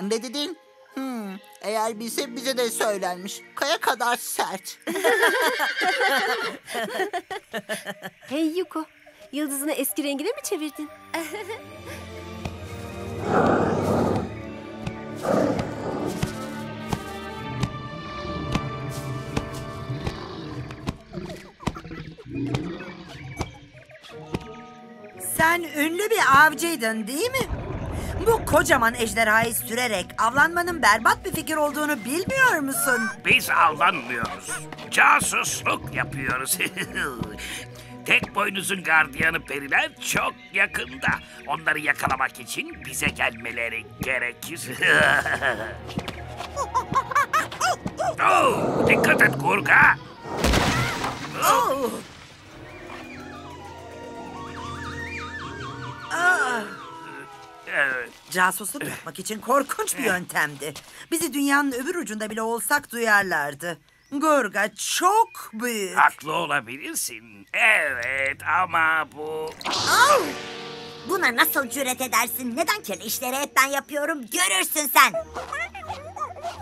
Ne dedin? Hmm, eğer bilse bize de söylenmiş. Kaya kadar sert. Hey Yuko, yıldızını eski rengine mi çevirdin? Sen ünlü bir avcıydın değil mi? Bu kocaman ejderhayı sürerek avlanmanın berbat bir fikir olduğunu bilmiyor musun? Biz avlanmıyoruz. Casusluk yapıyoruz. Tek boynuzun gardiyanı periler çok yakında. Onları yakalamak için bize gelmeleri gerekir. oh, dikkat et Gurga. Oh! Ah! Evet. Casusluk yapmak için korkunç bir yöntemdi. Bizi dünyanın öbür ucunda bile olsak duyarlardı. Gurga çok büyük. Haklı olabilirsin. Evet ama bu... Au! Buna nasıl cüret edersin? Neden kirli işleri hep ben yapıyorum? Görürsün sen.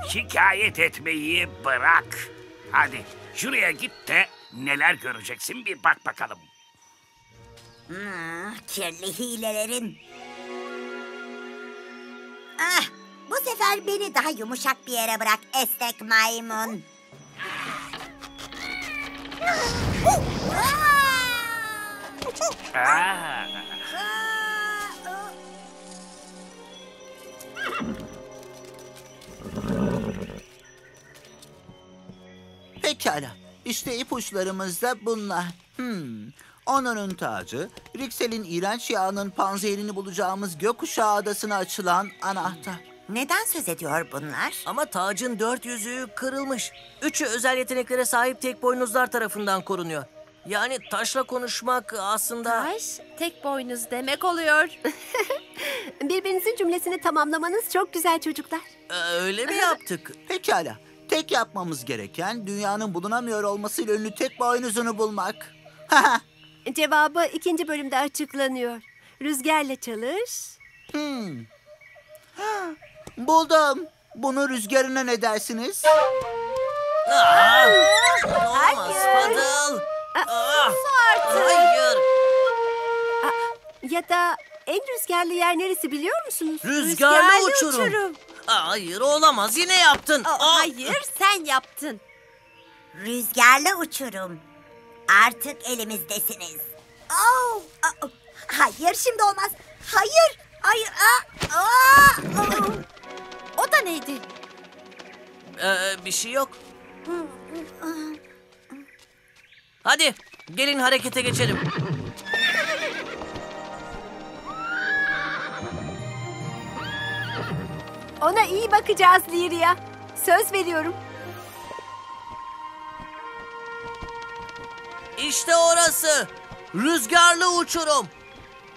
Şikayet etmeyi bırak. Hadi şuraya git de neler göreceksin bir bak bakalım. Hmm, kirli hilelerin. Sefer beni daha yumuşak bir yere bırak esnek maymun. Pekala. İşte ipuçlarımız da bunlar. Hmm. Onur'un tacı, Riksel'in iğrenç yağının panzehirini bulacağımız gökkuşağı adasına açılan anahtar. Neden söz ediyor bunlar? Ama tacın dört yüzüğü kırılmış. Üçü özel yeteneklere sahip tek boynuzlar tarafından korunuyor. Yani taşla konuşmak aslında... Taş, tek boynuz demek oluyor. Birbirinizin cümlesini tamamlamanız çok güzel çocuklar. Ee, öyle mi yaptık? Pekala. Tek yapmamız gereken dünyanın bulunamıyor olmasıyla ünlü tek boynuzunu bulmak. Cevabı ikinci bölümde açıklanıyor. Rüzgarla çalış. Hmm. Buldum. Bunu rüzgarına ne dersiniz? Aa, olamaz Fadıl. Aa, hayır. Ya da en rüzgarlı yer neresi biliyor musunuz? Rüzgarlı uçurum. Aa, Hayır olamaz yine yaptın. Aa, Hayır, sen yaptın. Rüzgarlı uçurum. Artık elimizdesiniz. Oh, aa, hayır şimdi olmaz. Hayır, hayır. Aa, aa, aa. O da neydi? Ee, bir şey yok. Hadi gelin harekete geçelim. Ona iyi bakacağız Liria. Söz veriyorum. İşte orası. Rüzgarlı uçurum.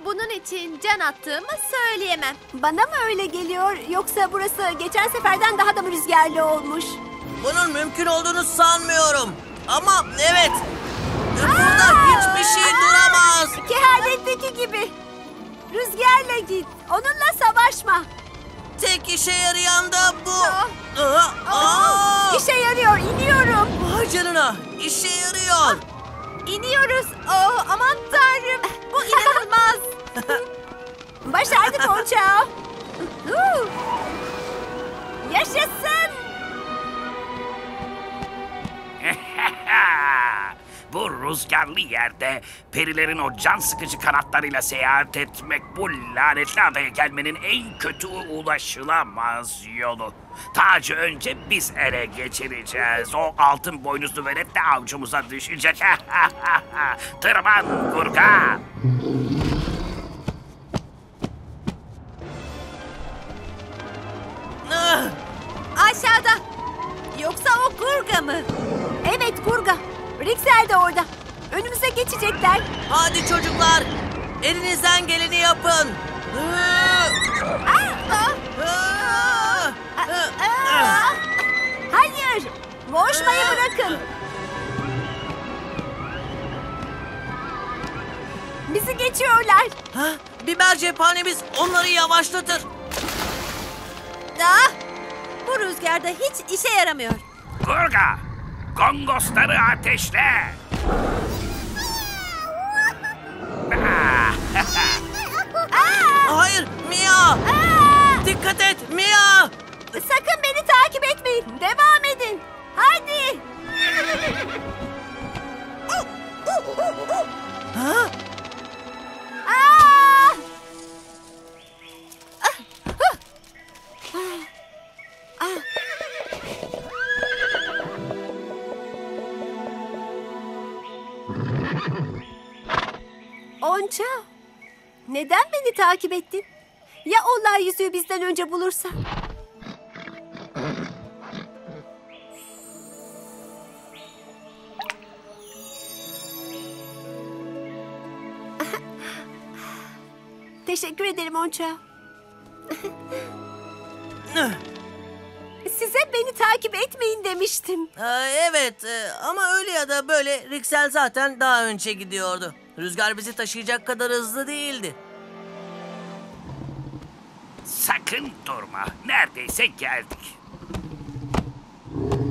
Bunun için can attığımı söyleyemem. Bana mı öyle geliyor yoksa burası geçen seferden daha da mı rüzgarlı olmuş? Bunun mümkün olduğunu sanmıyorum. Ama evet. Burada hiçbir şey duramaz. Kehanetteki gibi. Rüzgarla git. Onunla savaşma. Tek işe yarayan da bu. Aa. Aa, aa. İşe yarıyor. İniyorum. Vay canına. işe yarıyor. İniyoruz. Oh, aman tanrım. Bu inanılmaz. Başardık Onça. Yaşasın. bu rüzgarlı yerde perilerin o can sıkıcı kanatlarıyla seyahat etmek bu lanetli adaya gelmenin en kötü ulaşılamaz yolu. Tacı önce biz ele geçireceğiz. O altın boynuzlu velet de avcumuza düşecek. Tırman kurga. Ah, Aşağıda. Yoksa o Gurga mı? Evet Kurga. Rixel de orada. Önümüze geçecekler. Hadi çocuklar. Elinizden geleni yapın. Hayır. Boğuşmayı bırakın. Bizi geçiyorlar. Ha, biber cephanemiz onları yavaşlatır. Ah, bu rüzgarda hiç işe yaramıyor. Kurga. Gongosları ateşle. Hayır Mia! Dikkat et Mia! Sakın beni takip etmeyin. Devam edin. Hadi. Ha? Aa! Ah! Ah! Ah! Onca, neden beni takip ettin? Ya onlar yüzüğü bizden önce bulursa? Teşekkür ederim Onca. Size beni takip etmeyin demiştim. Aa, evet e, ama öyle ya da böyle Rixel zaten daha önce gidiyordu. Rüzgar bizi taşıyacak kadar hızlı değildi. Sakın durma. Neredeyse geldik.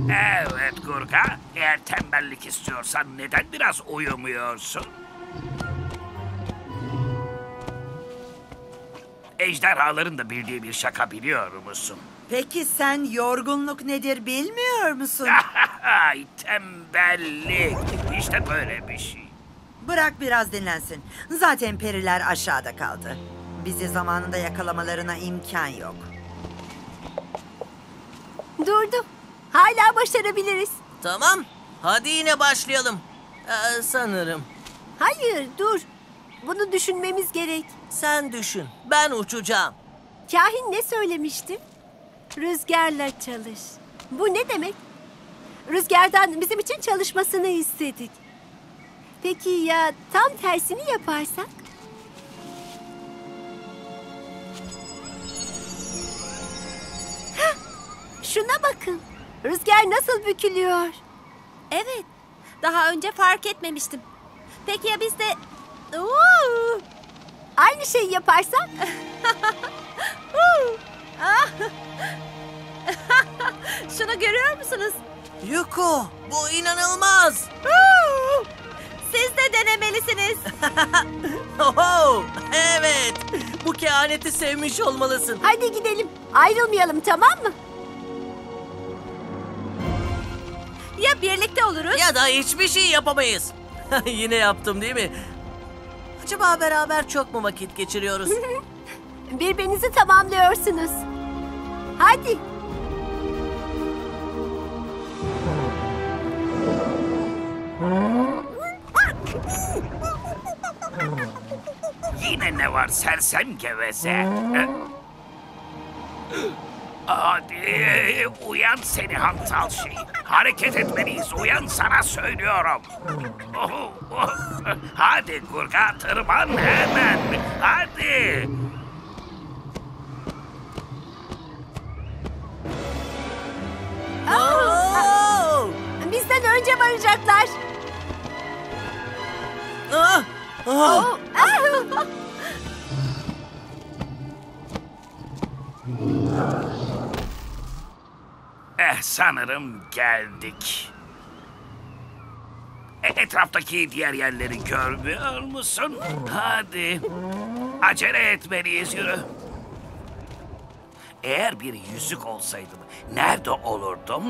Evet Gurga. Eğer tembellik istiyorsan neden biraz uyumuyorsun? Ejderhaların da bildiği bir şaka biliyor musun? Peki sen yorgunluk nedir bilmiyor musun? Ay tembellik. İşte böyle bir şey. Bırak biraz dinlensin. Zaten periler aşağıda kaldı. Bizi zamanında yakalamalarına imkan yok. Durdu. Hala başarabiliriz. Tamam. Hadi yine başlayalım. Ee, sanırım. Hayır dur. Bunu düşünmemiz gerek. Sen düşün. Ben uçacağım. Kahin ne söylemişti? Rüzgarla çalış. Bu ne demek? Rüzgardan bizim için çalışmasını istedik. Peki ya tam tersini yaparsak? Hah! Şuna bakın. Rüzgar nasıl bükülüyor? Evet. Daha önce fark etmemiştim. Peki ya biz de... Oo! Aynı şeyi yaparsak? Ah! Şunu görüyor musunuz? Yuko, bu inanılmaz. Siz de denemelisiniz. Oho, evet. Bu kehaneti sevmiş olmalısın. Hadi gidelim. Ayrılmayalım tamam mı? Ya birlikte oluruz? Ya da hiçbir şey yapamayız. Yine yaptım değil mi? Acaba beraber çok mu vakit geçiriyoruz? Birbirinizi tamamlıyorsunuz. Hadi. Yine ne var sersem geveze? Hadi uyan seni hantal şey. Hareket etmeliyiz. Uyan sana söylüyorum. Hadi kurga tırman hemen. Hadi. Bizden önce varacaklar. Ah! Ah! Oo, ah! Eh sanırım geldik. E, etraftaki diğer yerleri görmüyor musun? Hadi. Acele etmeliyiz yürü. Eğer bir yüzük olsaydım nerede olurdum?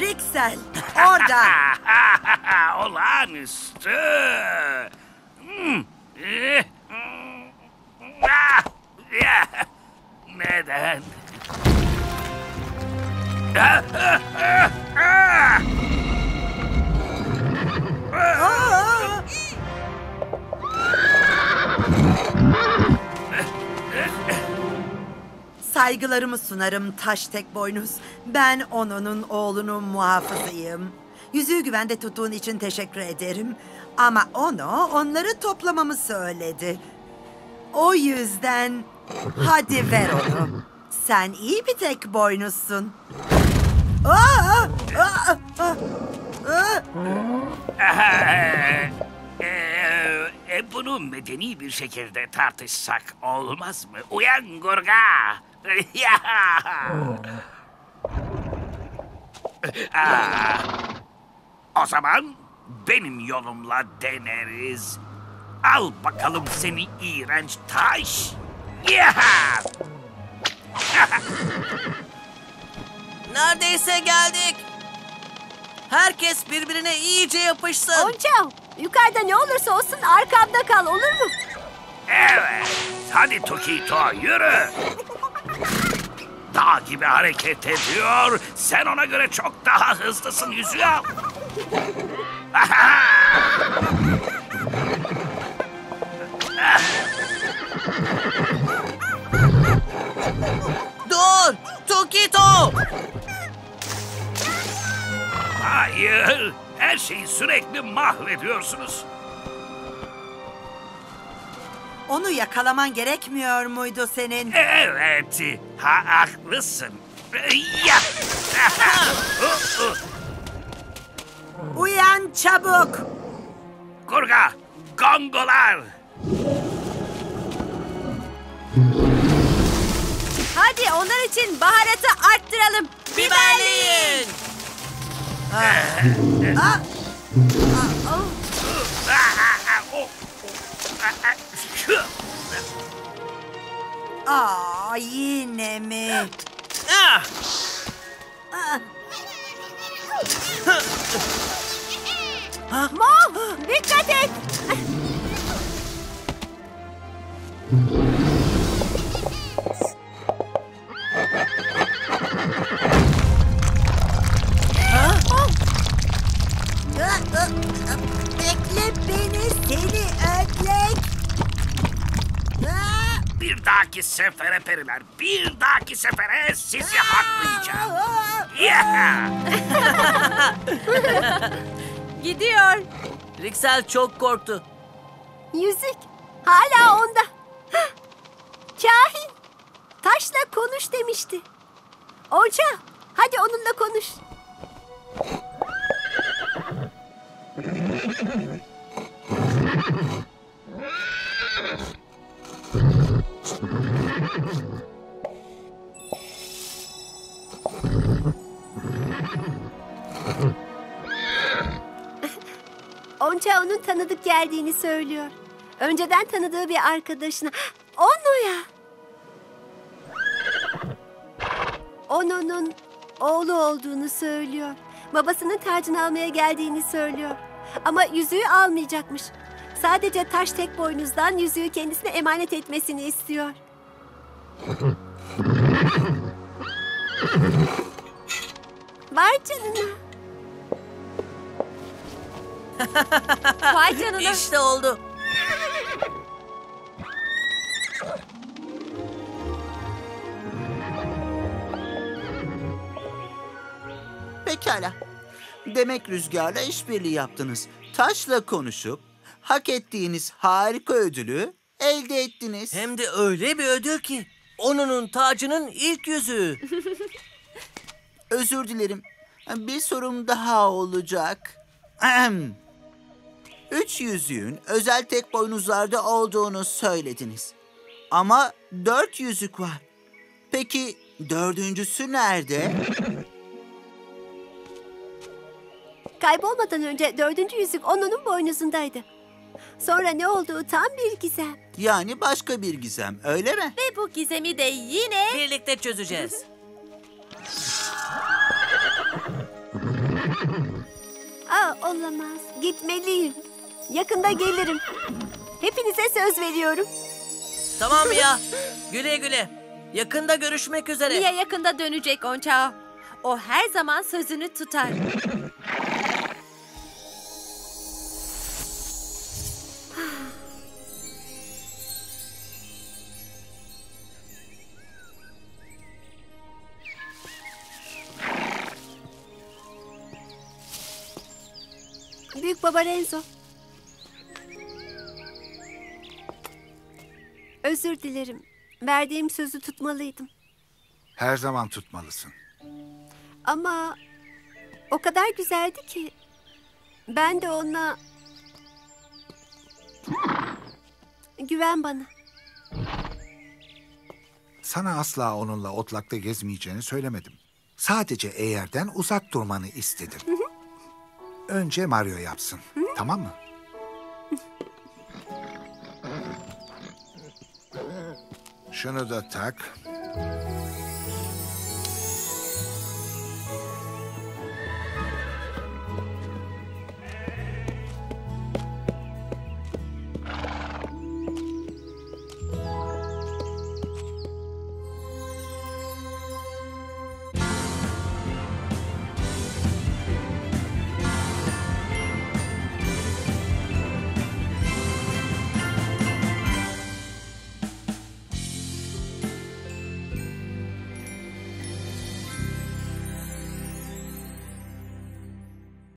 Rixel, orada. Olağanüstü. Hmm. Ah! Neden? Ah, ah, ah, ah! Aa! Saygılarımı sunarım taş tek boynuz. Ben Ono'nun oğlunun muhafızıyım. Yüzüğü güvende tuttuğun için teşekkür ederim. Ama Ono onları toplamamı söyledi. O yüzden hadi ver onu. Sen iyi bir tek boynuzsun. Aa! Aa! Aa! Aa! E, bunu medeni bir şekilde tartışsak olmaz mı? Uyan Gurga! Ya! Aa, o zaman benim yolumla deneriz. Al bakalım seni iğrenç taş. Ya! Neredeyse geldik. Herkes birbirine iyice yapışsın. Onca, yukarıda ne olursa olsun arkamda kal olur mu? Evet. Hadi Tokito yürü. dağ gibi hareket ediyor. Sen ona göre çok daha hızlısın. Aha! Dur! Tokito! Hayır. Her şeyi sürekli mahvediyorsunuz. Onu yakalaman gerekmiyor muydu senin? Evet. Ha, haklısın. Ya. Uyan çabuk. Kurga, gongolar. Hadi onlar için baharatı arttıralım. Biberleyin. Aa yine mi? Ah! Mo, dikkat et. Sefere periler, bir dahaki sefere sizi haklayacağım. Yeah! Gidiyor. Riksel çok korktu. Yüzük hala onda. Hah! Kahin taşla konuş demişti. Onca hadi onunla konuş. Onca onun tanıdık geldiğini söylüyor. Önceden tanıdığı bir arkadaşına. Ono'ya. Ono'nun oğlu olduğunu söylüyor. Babasının tacını almaya geldiğini söylüyor. Ama yüzüğü almayacakmış. Sadece taş tek boynuzdan yüzüğü kendisine emanet etmesini istiyor. Var canına. Vay canına. İşte oldu. Pekala. Demek rüzgarla işbirliği yaptınız. Taşla konuşup hak ettiğiniz harika ödülü elde ettiniz. Hem de öyle bir ödül ki. Onunun tacının ilk yüzüğü. Özür dilerim. Bir sorum daha olacak. Ahem. Üç yüzüğün özel tek boynuzlarda olduğunu söylediniz. Ama dört yüzük var. Peki dördüncüsü nerede? Kaybolmadan önce dördüncü yüzük Ono'nun boynuzundaydı. Sonra ne olduğu tam bir gizem. Yani başka bir gizem, öyle mi? Ve bu gizemi de yine... Birlikte çözeceğiz. Aa, olamaz. Gitmeliyim. Yakında gelirim. Hepinize söz veriyorum. Tamam ya. Güle güle. Yakında görüşmek üzere. Mia yakında dönecek Onçao. O her zaman sözünü tutar. Büyük baba Renzo. Özür dilerim. Verdiğim sözü tutmalıydım. Her zaman tutmalısın. Ama o kadar güzeldi ki ben de ona güven bana. Sana asla onunla otlakta gezmeyeceğini söylemedim. Sadece eğerden uzak durmanı istedim. Önce Mario yapsın. Tamam mı? Şunu da tak.